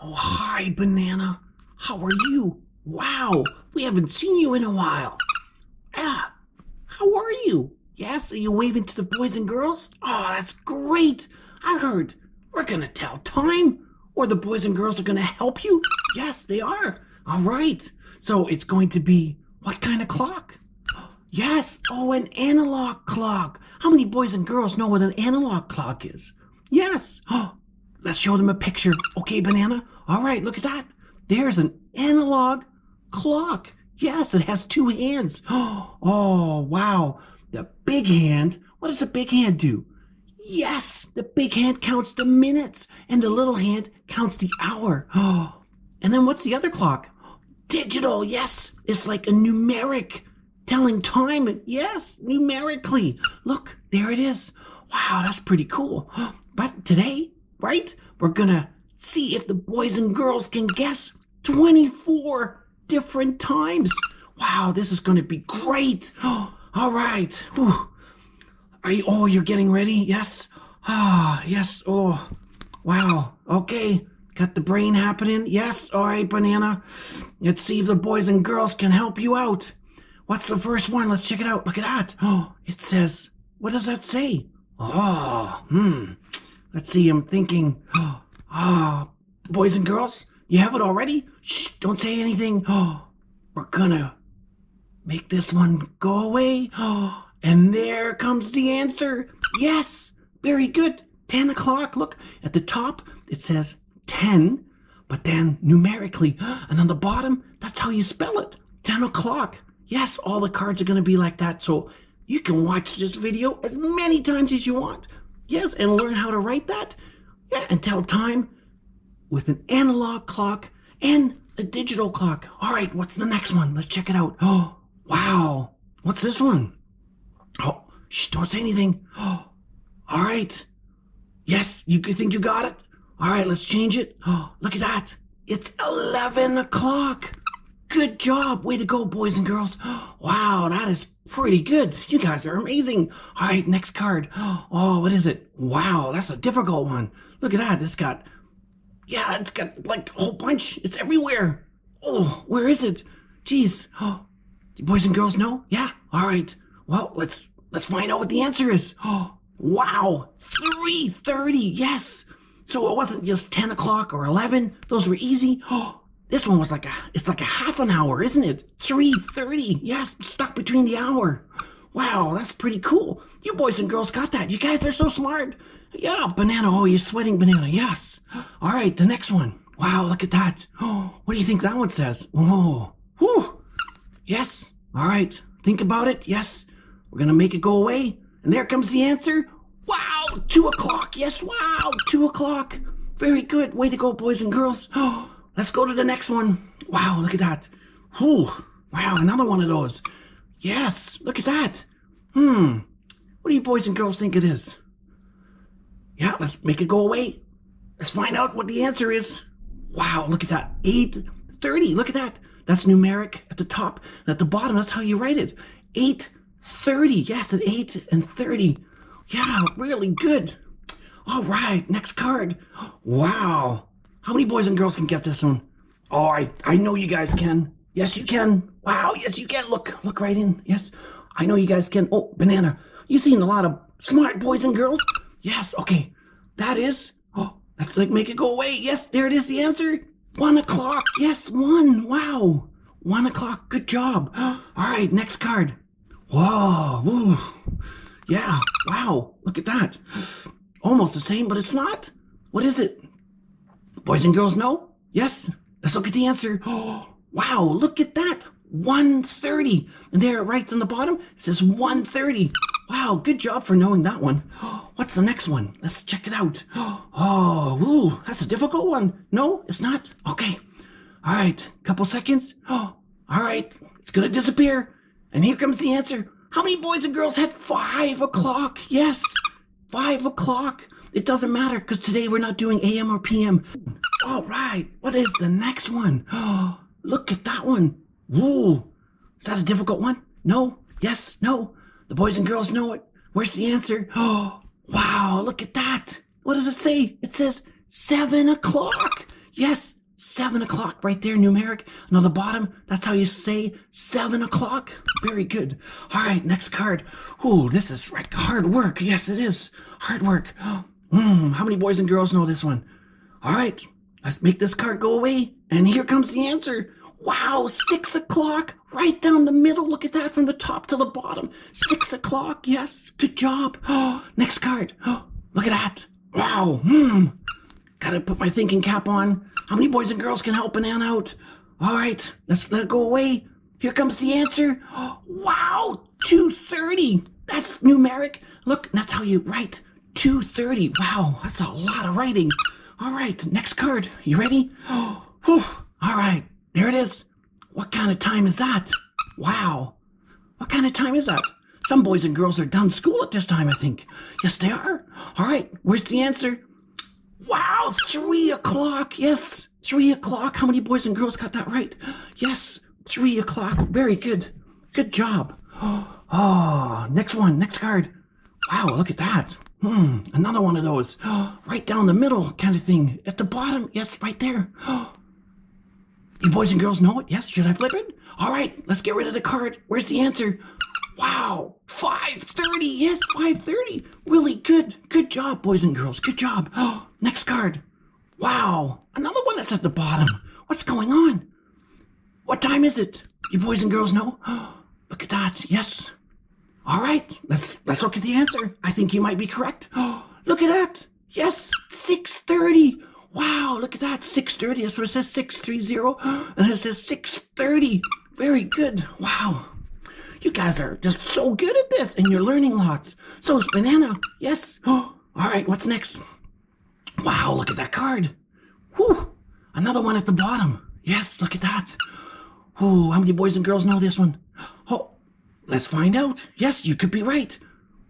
Oh, hi, Banana. How are you? Wow, we haven't seen you in a while. Ah, how are you? Yes, are you waving to the boys and girls? Oh, that's great. I heard we're going to tell time, or the boys and girls are going to help you. Yes, they are. All right. So it's going to be what kind of clock? Yes. Oh, an analog clock. How many boys and girls know what an analog clock is? Yes. Oh, let's show them a picture. Okay, Banana. All right, look at that. There's an analog clock. Yes, it has two hands. Oh, wow. The big hand. What does the big hand do? Yes, the big hand counts the minutes, and the little hand counts the hour. Oh, and then what's the other clock? Digital. Yes, it's like a numeric telling time. Yes, numerically. Look, there it is. Wow, that's pretty cool. But today, right, we're gonna see if the boys and girls can guess 24 different times. Wow, this is gonna be great. Oh, All right. Whew. Are you, oh, you're getting ready? Yes. Ah, yes. Oh, wow. Okay. Got the brain happening? Yes. All right, Banana. Let's see if the boys and girls can help you out. What's the first one? Let's check it out. Look at that. Oh, it says, what does that say? Oh, hmm. Let's see. I'm thinking, ah, boys and girls, you have it already? Shh, don't say anything. Oh, we're gonna make this one go away. Oh, and there comes the answer. Yes, very good. 10 o'clock. Look at the top, it says 10, but then numerically, and on the bottom, that's how you spell it 10 o'clock. Yes, all the cards are going to be like that. So you can watch this video as many times as you want. Yes, and learn how to write that. Yeah, and tell time with an analog clock and a digital clock. All right, what's the next one? Let's check it out. Oh, wow. What's this one? Oh, shh, don't say anything. Oh, all right. Yes, you think you got it? All right, let's change it. Oh, look at that. It's 11 o'clock. Good job. Way to go, boys and girls. Wow, that is pretty good. You guys are amazing. All right, next card. Oh, what is it? Wow, that's a difficult one. Look at that. This got, yeah, it's got like a whole bunch. It's everywhere. Oh, where is it? Jeez. Oh, you boys and girls know? Yeah. All right. Well, let's let's find out what the answer is. Oh, wow, three thirty. Yes. So it wasn't just ten o'clock or eleven. Those were easy. Oh, this one was like a it's like a half an hour, isn't it? Three thirty. Yes, stuck between the hour. Wow, that's pretty cool. You boys and girls got that. You guys are so smart. Yeah, banana. Oh, you're sweating banana. Yes. All right, the next one. Wow, look at that. Oh, what do you think that one says? Oh, whew. Yes. All right. Think about it. Yes. We're going to make it go away. And there comes the answer. Wow, two o'clock. Yes, wow, two o'clock. Very good. Way to go, boys and girls. Oh, let's go to the next one. Wow, look at that. Whew. Wow, another one of those. Yes, look at that. Hmm. What do you boys and girls think it is? Yeah, let's make it go away. Let's find out what the answer is. Wow, look at that. 830. Look at that. That's numeric at the top. And at the bottom, that's how you write it. 830. Yes, at 8 and 30. Yeah, really good. All right, next card. Wow. How many boys and girls can get this one? Oh, I, I know you guys can. Yes, you can. Wow, yes, you can. Look, look right in. Yes, I know you guys can. Oh, banana. You seen a lot of smart boys and girls? Yes, okay. That is. Oh, let's like make it go away. Yes, there it is, the answer. One o'clock. Yes, one. Wow. One o'clock. Good job. All right, next card. Whoa, woo. Yeah, wow, look at that. Almost the same, but it's not. What is it? Boys and girls no? Yes. Let's look at the answer. Oh, wow, look at that. 130. And there it writes on the bottom, it says 130. Wow, good job for knowing that one. What's the next one? Let's check it out. Oh, ooh, that's a difficult one. No, it's not. Okay. All right, couple seconds. Oh, all right, it's gonna disappear. And here comes the answer. How many boys and girls had five o'clock? Yes, five o'clock. It doesn't matter because today we're not doing AM or PM. All right, what is the next one? Oh, look at that one. Whoa, is that a difficult one? No, yes, no. The boys and girls know it. Where's the answer? Oh, wow, look at that. What does it say? It says seven o'clock. Yes, seven o'clock right there, numeric. And on the bottom, that's how you say seven o'clock. Very good. All right, next card. Ooh, this is hard work. Yes, it is. Hard work. Hmm, how many boys and girls know this one? All right, let's make this card go away. And here comes the answer. Wow, six o'clock, right down the middle. Look at that from the top to the bottom. Six o'clock, yes, good job. Oh, next card. Oh, look at that. Wow, hmm. Gotta put my thinking cap on. How many boys and girls can help Banana out? All right, let's let it go away. Here comes the answer. Oh, wow, 230. That's numeric. Look, that's how you write 230. Wow, that's a lot of writing. All right, next card. You ready? Oh, whew. All right, there it is. What kind of time is that? Wow. What kind of time is that? Some boys and girls are done school at this time, I think. Yes, they are. All right, where's the answer? Wow, three o'clock. Yes, three o'clock. How many boys and girls got that right? Yes, three o'clock. Very good. Good job. Oh, next one, next card. Wow, look at that. Hmm, another one of those. Right down the middle kind of thing. At the bottom, yes, right there. You boys and girls know it? Yes, should I flip it? All right, let's get rid of the card. Where's the answer? Wow, 530. Yes, 530. Really good. Good job, boys and girls. Good job. Oh, Next card. Wow, another one that's at the bottom. What's going on? What time is it? You boys and girls know? Oh, Look at that. Yes. All right, let's let's look at the answer. I think you might be correct. Oh, Look at that. Yes, 630. Wow, look at that. 630. So it says 630. And it says 630. Very good. Wow. You guys are just so good at this and you're learning lots. So is Banana. Yes. All right, what's next? Wow, look at that card. Whew. Another one at the bottom. Yes, look at that. Oh, how many boys and girls know this one? Oh, let's find out. Yes, you could be right.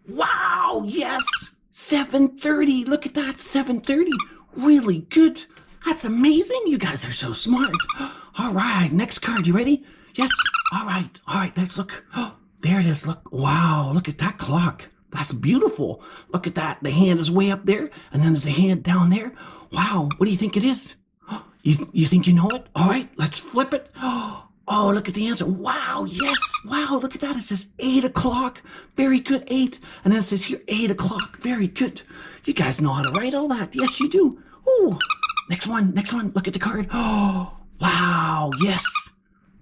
Wow, yes. 730. Look at that. 730 really good. That's amazing. You guys are so smart. All right, next card. You ready? Yes. All right. All right. Let's look. Oh, there it is. Look. Wow. Look at that clock. That's beautiful. Look at that. The hand is way up there, and then there's a hand down there. Wow. What do you think it is? You you think you know it? All right. Let's flip it. Oh, Oh, look at the answer. Wow. Yes. Wow. Look at that. It says eight o'clock. Very good. Eight. And then it says here eight o'clock. Very good. You guys know how to write all that. Yes, you do. Oh, next one, next one. Look at the card. Oh, wow. Yes.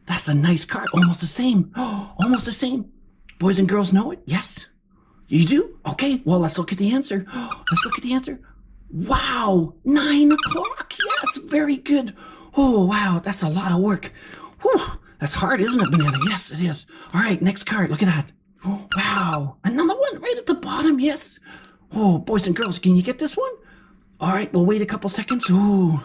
That's a nice card. Almost the same. Oh, almost the same. Boys and girls know it? Yes. You do? Okay. Well, let's look at the answer. Oh, Let's look at the answer. Wow. Nine o'clock. Yes. Very good. Oh, wow. That's a lot of work. Whew. That's hard, isn't it, Banana? Yes, it is. All right. Next card. Look at that. Oh, wow. Another one right at the bottom. Yes. Oh, boys and girls, can you get this one? All right, we'll wait a couple seconds. Ooh.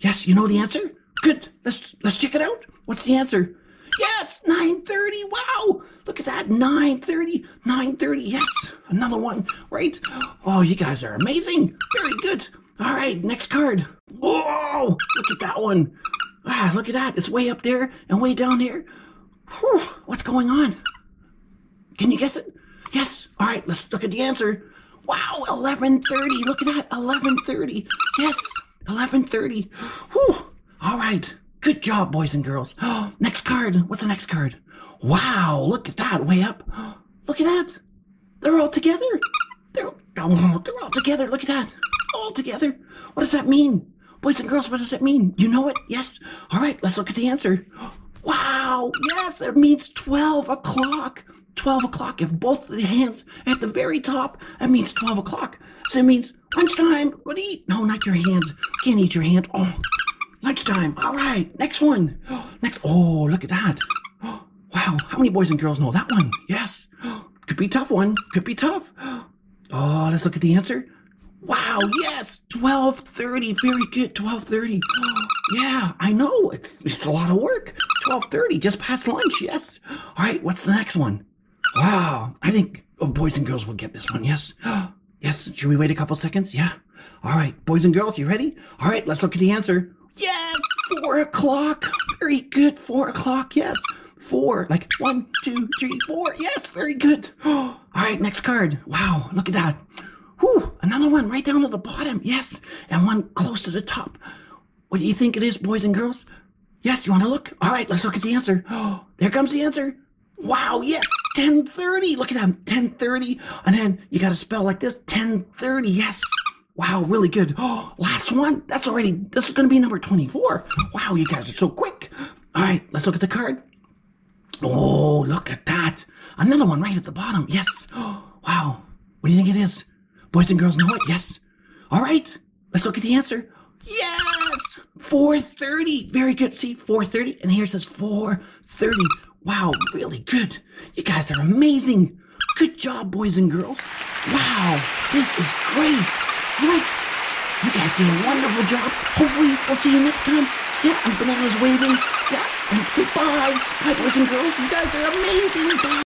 Yes, you know the answer? Good. Let's let's check it out. What's the answer? Yes, 9:30. Wow. Look at that. 9:30. 9:30. Yes. Another one, right? Oh, you guys are amazing. Very good. All right, next card. Whoa! Look at that one. Ah, look at that. It's way up there and way down here. Whew, what's going on? Can you guess it? Yes. All right, let's look at the answer. Wow, 11.30. Look at that, 11.30. Yes, 11.30. Whew. All right. Good job, boys and girls. next card. What's the next card? Wow, look at that, way up. Look at that. They're all together. They're, oh, they're all together. Look at that. All together. What does that mean? Boys and girls, what does it mean? You know it? Yes. All right, let's look at the answer. Wow, yes, it means 12 o'clock. 12 o'clock. If both the hands at the very top, that means 12 o'clock. So it means lunchtime. Good eat. No, not your hand. Can't eat your hand. Oh, lunchtime. All right. Next one. Next. Oh, look at that. Wow. How many boys and girls know that one? Yes. Could be tough one. Could be tough. Oh, let's look at the answer. Wow. Yes. 1230. Very good. 1230. Yeah, I know. It's, it's a lot of work. 1230. Just past lunch. Yes. All right. What's the next one? Wow, I think oh, boys and girls will get this one. Yes. yes. Should we wait a couple seconds? Yeah. All right, boys and girls, you ready? All right, let's look at the answer. Yes, four o'clock. Very good. Four o'clock. Yes. Four. Like one, two, three, four. Yes, very good. All right, next card. Wow, look at that. Whew, another one right down at the bottom. Yes, and one close to the top. What do you think it is, boys and girls? Yes, you want to look? All right, let's look at the answer. Oh, there comes the answer. Wow, yes, 1030. Look at that, 1030. And then you got to spell like this, 1030. Yes. Wow, really good. Oh, last one. That's already, this is going to be number 24. Wow, you guys are so quick. All right, let's look at the card. Oh, look at that. Another one right at the bottom. Yes. Oh, wow. What do you think it is? Boys and girls know it? Yes. All right. Let's look at the answer. Yes. 430. Very good. See, 430. And here it says 430. Wow, really good. You guys are amazing. Good job, boys and girls. Wow, this is great. All right. You guys did a wonderful job. Hopefully, we'll see you next time. Yeah, and Banana's waving. Yeah, and say bye. Bye, boys and girls. You guys are amazing. Bye.